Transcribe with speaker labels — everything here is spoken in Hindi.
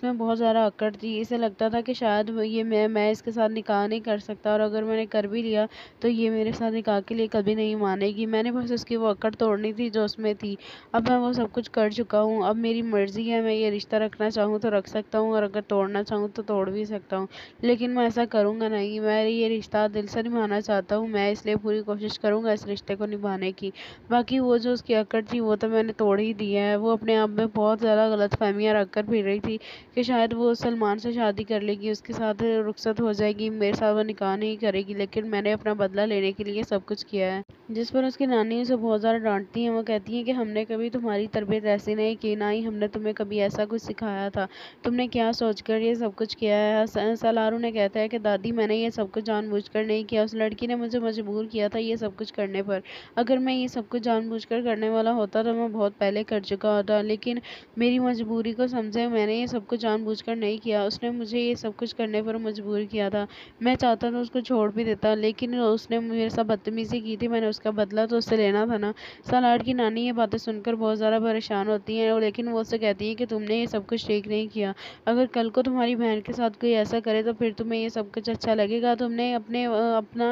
Speaker 1: इसमें बहुत ज़्यादा अकड़ थी। इसे लगता था कि शायद ये मैं मैं इसके साथ निकाह नहीं कर सकता और अगर मैंने कर भी लिया तो ये मेरे साथ निकाह के लिए कभी नहीं मानेगी। मैंने बस उसकी वो अकड़ तोड़नी थी जो उसमें थी। अब मैं वो सब कुछ कर चुका हूँ। अब मेरी मर्ज़ी है, मैं ये रिश्ता रखना चाहूँ तो रख सकता हूँ और अगर तोड़ना चाहूँ तो तोड़ भी सकता हूँ। लेकिन मैं ऐसा करूँगा नहीं। मैं ये रिश्ता दिल से निभाना चाहता हूँ। मैं इसलिए पूरी कोशिश करूँगा इस रिश्ते को निभाने की। बाकी वो जो उसकी अकड़ थी वो तो मैंने तोड़ ही दी है। वो अपने आप में बहुत ज़्यादा गलत फहमियाँ रख कर फिर रही थी कि शायद वो सलमान से शादी कर लेगी, उसके साथ रुखसत हो जाएगी, मेरे साथ वो निकाह नहीं करेगी, लेकिन मैंने अपना बदला लेने के लिए सब कुछ किया है। जिस पर उसकी नानी उसे बहुत ज़्यादा डांटती हैं, वो कहती हैं कि हमने कभी तुम्हारी तरबियत ऐसी नहीं की, ना ही हमने तुम्हें कभी ऐसा कुछ सिखाया था। तुमने क्या सोच कर ये सब कुछ किया है? सलारू ने कहता है कि, दादी, मैंने ये सब कुछ जानबूझकर नहीं किया। उस लड़की ने मुझे मजबूर किया था ये सब कुछ करने पर। अगर मैं ये सब कुछ जानबूझकर करने वाला होता तो मैं बहुत पहले कर चुका होता, लेकिन मेरी मजबूरी को समझे मैंने ये सब कुछ जानबूझकर नहीं किया। उसने मुझे ये सब कुछ करने पर मजबूर किया था। मैं चाहता था उसको छोड़ भी देता, लेकिन उसने मेरे साथ बदतमीज़ी की थी। मैंने उसका बदला तो उससे लेना था ना। सालार की नानी ये बातें सुनकर बहुत ज़्यादा परेशान होती हैं, लेकिन वो उससे कहती है कि तुमने ये सब कुछ ठीक नहीं किया। अगर कल को तुम्हारी बहन के साथ कोई ऐसा करे तो फिर तुम्हें ये सब कुछ अच्छा लगेगा। तुमने अपने, अपना